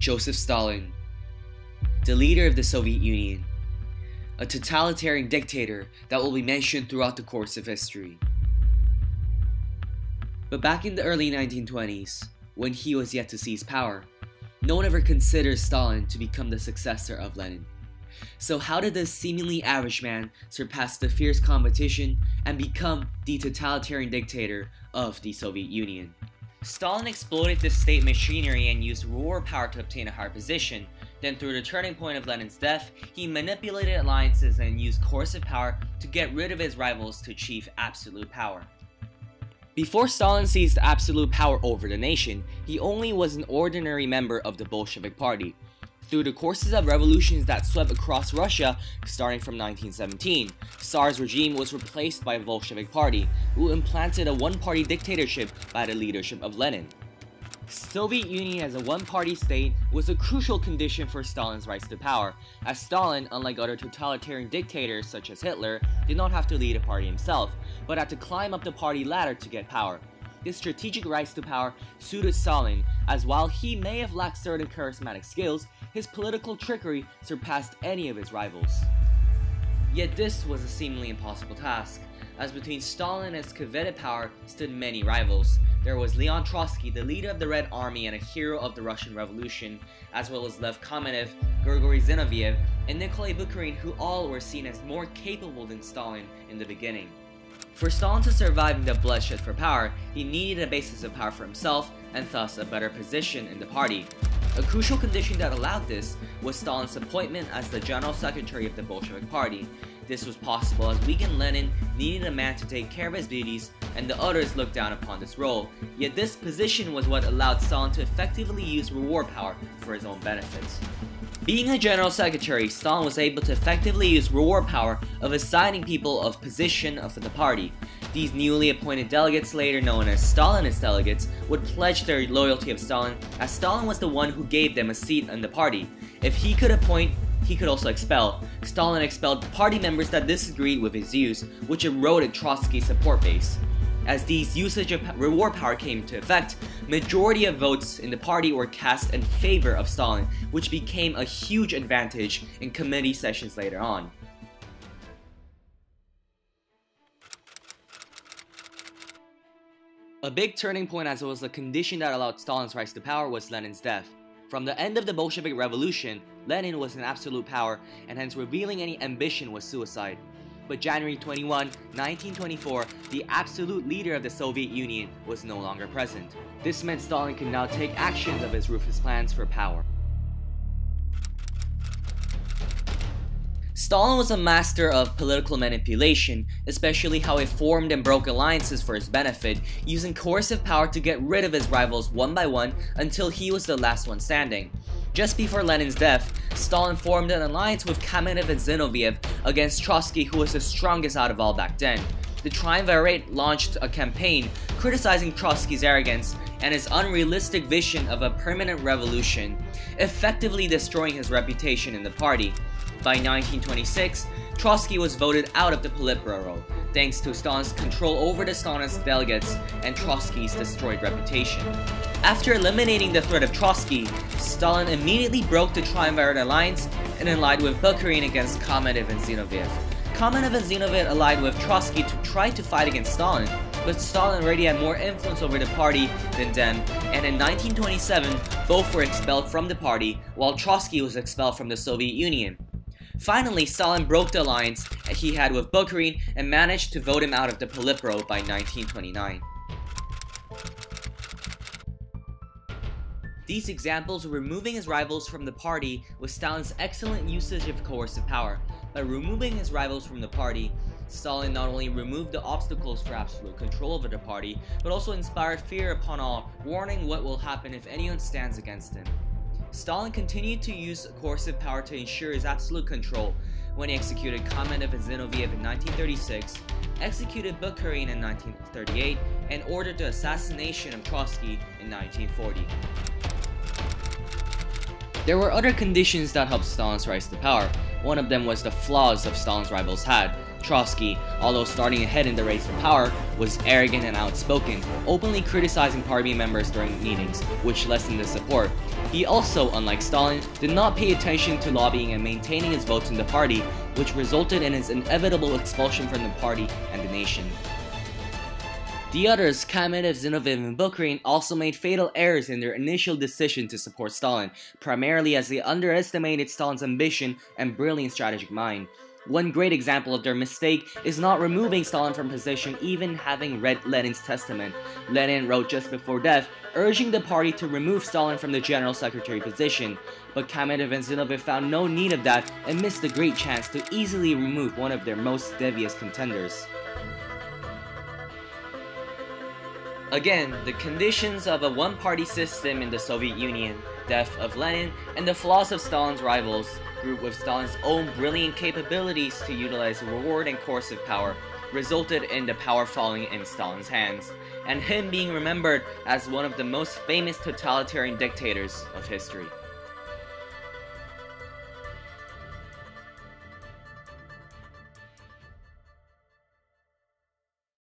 Joseph Stalin, the leader of the Soviet Union, a totalitarian dictator that will be mentioned throughout the course of history. But back in the early 1920s, when he was yet to seize power, no one ever considered Stalin to become the successor of Lenin. So how did this seemingly average man surpass the fierce competition and become the totalitarian dictator of the Soviet Union? Stalin exploited the state machinery and used war power to obtain a higher position. Then through the turning point of Lenin's death, he manipulated alliances and used coercive power to get rid of his rivals to achieve absolute power. Before Stalin seized absolute power over the nation, he only was an ordinary member of the Bolshevik Party. Through the courses of revolutions that swept across Russia starting from 1917, Tsar's regime was replaced by a Bolshevik Party, who implanted a one-party dictatorship by the leadership of Lenin. Soviet Union as a one-party state was a crucial condition for Stalin's rise to power, as Stalin, unlike other totalitarian dictators such as Hitler, did not have to lead a party himself, but had to climb up the party ladder to get power. This strategic rise to power suited Stalin, as while he may have lacked certain charismatic skills, his political trickery surpassed any of his rivals. Yet this was a seemingly impossible task, as between Stalin and his coveted power stood many rivals. There was Leon Trotsky, the leader of the Red Army and a hero of the Russian Revolution, as well as Lev Kamenev, Grigory Zinoviev, and Nikolai Bukharin who all were seen as more capable than Stalin in the beginning. For Stalin to survive in the bloodshed for power, he needed a basis of power for himself, and thus a better position in the party. A crucial condition that allowed this was Stalin's appointment as the General Secretary of the Bolshevik Party. This was possible as weakened Lenin needed a man to take care of his duties, and the others looked down upon this role. Yet this position was what allowed Stalin to effectively use reward power for his own benefits. Being a general secretary, Stalin was able to effectively use reward power of assigning people of position of the party. These newly appointed delegates, later known as Stalinist delegates, would pledge their loyalty of Stalin, as Stalin was the one who gave them a seat in the party. If he could appoint, he could also expel. Stalin expelled party members that disagreed with his views, which eroded Trotsky's support base. As these usage of reward power came to effect, majority of votes in the party were cast in favor of Stalin, which became a huge advantage in committee sessions later on. A big turning point as it was the condition that allowed Stalin's rise to power was Lenin's death. From the end of the Bolshevik Revolution, Lenin was in absolute power, and hence revealing any ambition was suicide but January 21, 1924, the absolute leader of the Soviet Union was no longer present. This meant Stalin could now take actions of his ruthless plans for power. Stalin was a master of political manipulation, especially how he formed and broke alliances for his benefit, using coercive power to get rid of his rivals one by one until he was the last one standing. Just before Lenin's death, Stalin formed an alliance with Kamenev and Zinoviev against Trotsky who was the strongest out of all back then. The Triumvirate launched a campaign criticizing Trotsky's arrogance and his unrealistic vision of a permanent revolution, effectively destroying his reputation in the party. By 1926, Trotsky was voted out of the Politburo, thanks to Stalin's control over the Stalinist delegates and Trotsky's destroyed reputation. After eliminating the threat of Trotsky, Stalin immediately broke the Triumvirate alliance and allied with Bukharin against Kamenev and Zinoviev. Kamenev and Zinoviev allied with Trotsky to try to fight against Stalin, but Stalin already had more influence over the party than them, and in 1927, both were expelled from the party, while Trotsky was expelled from the Soviet Union. Finally, Stalin broke the alliance he had with Bukharin and managed to vote him out of the Politburo by 1929. These examples were removing his rivals from the party with Stalin's excellent usage of coercive power. By removing his rivals from the party, Stalin not only removed the obstacles for absolute control over the party, but also inspired fear upon all, warning what will happen if anyone stands against him. Stalin continued to use coercive power to ensure his absolute control when he executed Kamenev and Zinoviev in 1936, executed Bukharin in 1938, and ordered the assassination of Trotsky in 1940. There were other conditions that helped Stalin's rise to power. One of them was the flaws of Stalin's rivals had. Trotsky, although starting ahead in the race for power, was arrogant and outspoken, openly criticizing party members during meetings, which lessened his support. He also, unlike Stalin, did not pay attention to lobbying and maintaining his votes in the party, which resulted in his inevitable expulsion from the party and the nation. The others, Kamenev, Zinoviev, and Bukharin, also made fatal errors in their initial decision to support Stalin, primarily as they underestimated Stalin's ambition and brilliant strategic mind. One great example of their mistake is not removing Stalin from position even having read Lenin's testament. Lenin wrote just before death, urging the party to remove Stalin from the general secretary position. But Kamenev and Zinoviev found no need of that and missed a great chance to easily remove one of their most devious contenders. Again, the conditions of a one-party system in the Soviet Union, death of Lenin, and the flaws of Stalin's rivals, group with Stalin's own brilliant capabilities to utilize reward and coercive power, resulted in the power falling in Stalin's hands, and him being remembered as one of the most famous totalitarian dictators of history.